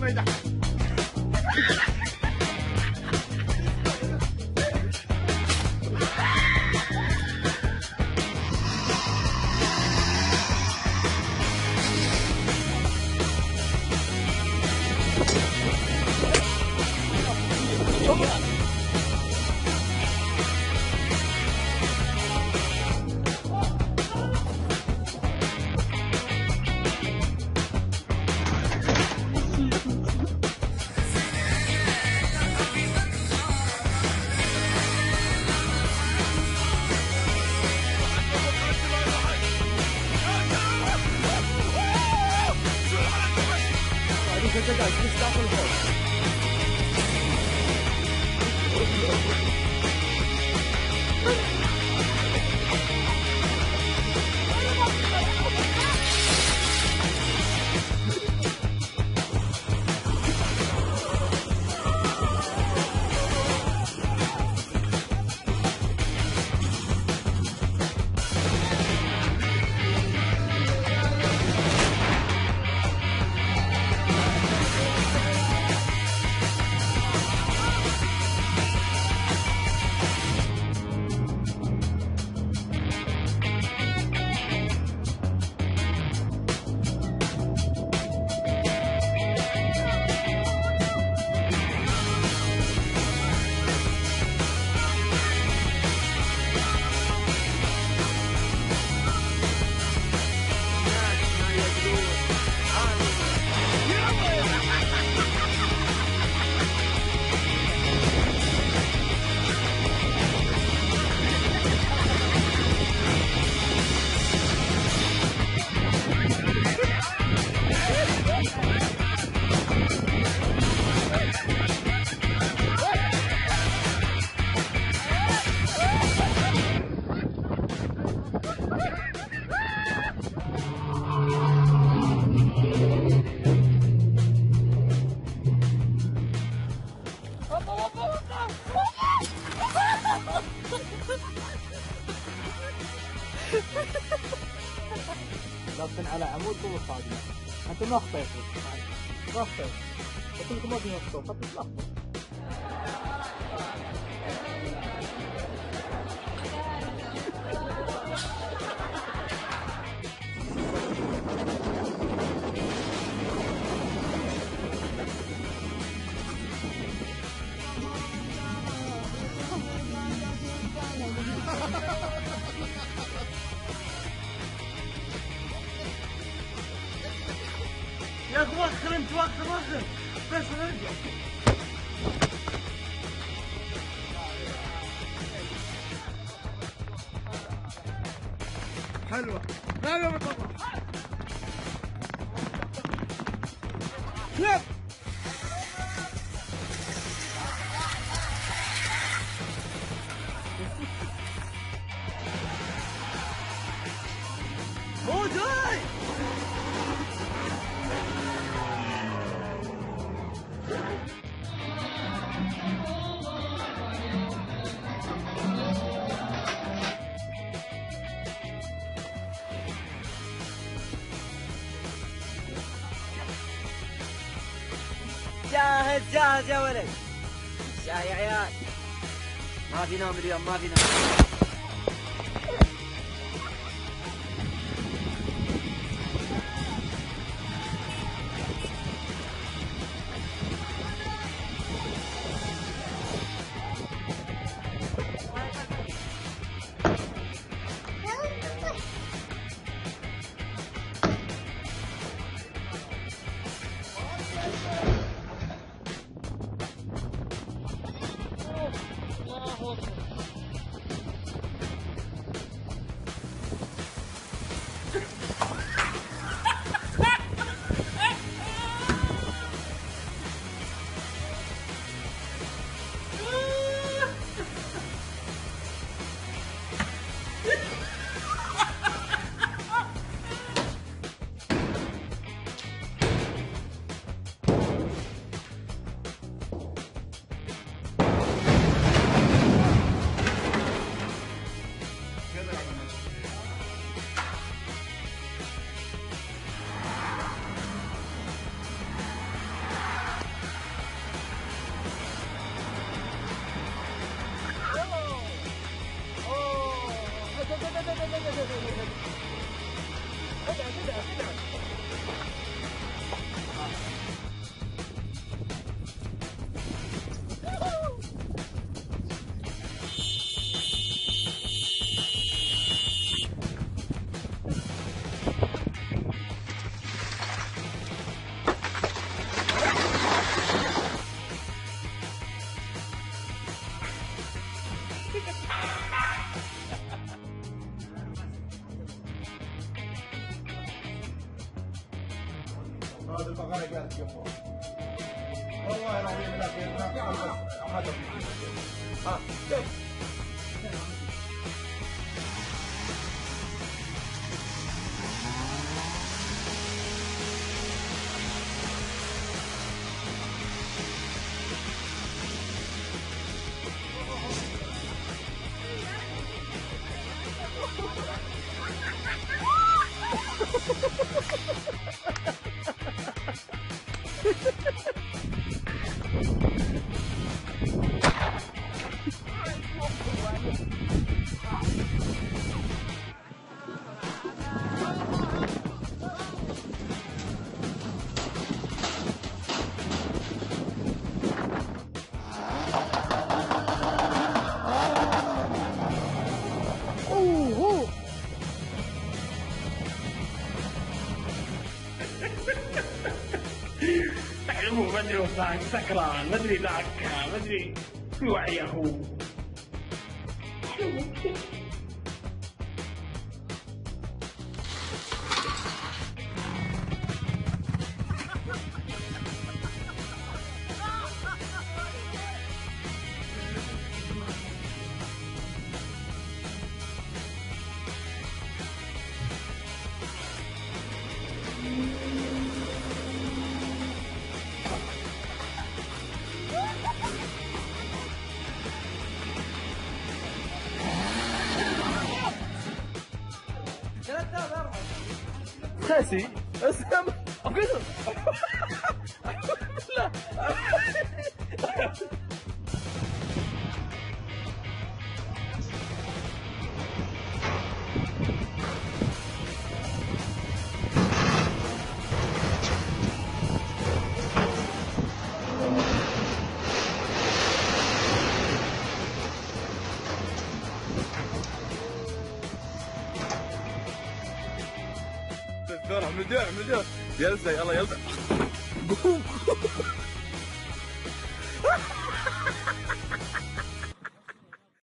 まりだ。you ما يضحك لابسين على عمود وصادي انت ما خطيت ما خطيت قلت لكم ما في مخطوط وخر وخر جاهز جاهز يا ولد. يا عيال ما في نوم اليوم ما في نوم. All of. هذا البقرة قالت يمه والله العظيم لكن انا قاعد احد ها تعلموا ما ادري وفاك سكران ما أدري ذاك ما أدري. في وعي やった! see. That's him. I'm good. دكتور احمدوه احمدوه يلزق الله يلزق.